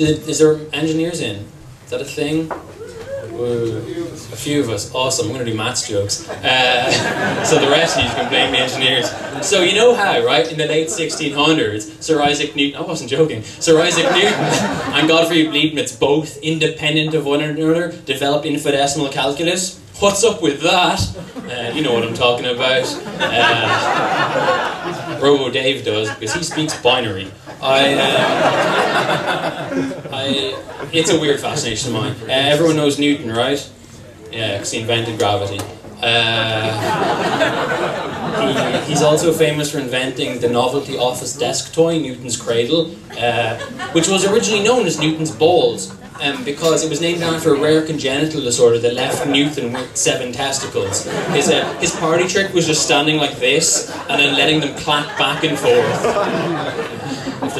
Is there engineers in? Is that a thing? Woo. A few of us. Awesome. I'm going to do maths jokes. Uh, so the rest of you can blame the engineers. So you know how, right? In the late 1600s, Sir Isaac Newton, I wasn't joking, Sir Isaac Newton and Gottfried Leibniz, both independent of one another, developed infinitesimal calculus. What's up with that? Uh, you know what I'm talking about. Uh, Robo Dave does, because he speaks binary. I, uh, I, it's a weird fascination of mine. Uh, everyone knows Newton, right? Yeah, because he invented gravity. Uh, he, he's also famous for inventing the novelty office desk toy, Newton's Cradle, uh, which was originally known as Newton's Balls. Um, because it was named after a rare congenital disorder that left Newton with seven testicles. His, uh, his party trick was just standing like this and then letting them clap back and forth.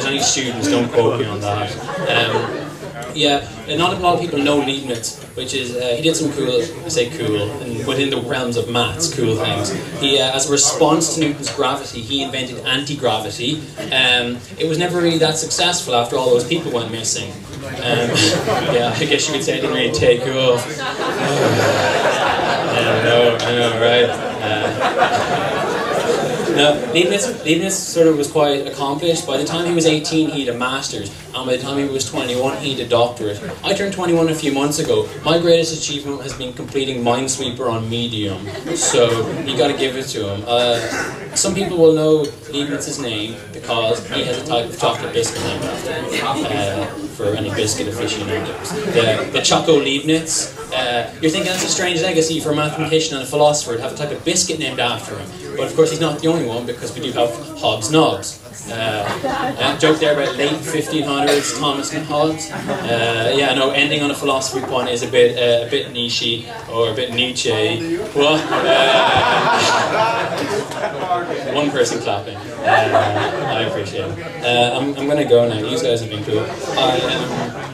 There's any students, don't quote me on that. Um, yeah, not a lot of people know Leibniz, which is uh, he did some cool, I say cool, and within the realms of maths, cool things. He, uh, as a response to Newton's gravity, he invented anti-gravity. Um, it was never really that successful after all those people went missing. Um, yeah, I guess you could say it didn't really take off. I know, I know, right? Uh, no, Leibniz, Leibniz sort of was quite accomplished. By the time he was 18, he had a master's, and by the time he was 21, he had a doctorate. I turned 21 a few months ago. My greatest achievement has been completing Minesweeper on Medium, so you got to give it to him. Uh, some people will know Leibniz's name because he has a type of chocolate biscuit named after him. Uh, for any biscuit aficionados. The, the Choco Leibniz. Uh, you're thinking that's a strange legacy for a mathematician and a philosopher to have a type of biscuit named after him. But of course, he's not the only one because we do have Hobbes Nobbs. Uh, joke there about late 1500s Thomas and Hobbes. Uh, yeah, no, ending on a philosophy point is a bit uh, a bit nichey or a bit Nietzsche. Well, uh, one person clapping. Uh, I appreciate it. Uh, I'm, I'm gonna go now. You guys have been cool. I, um,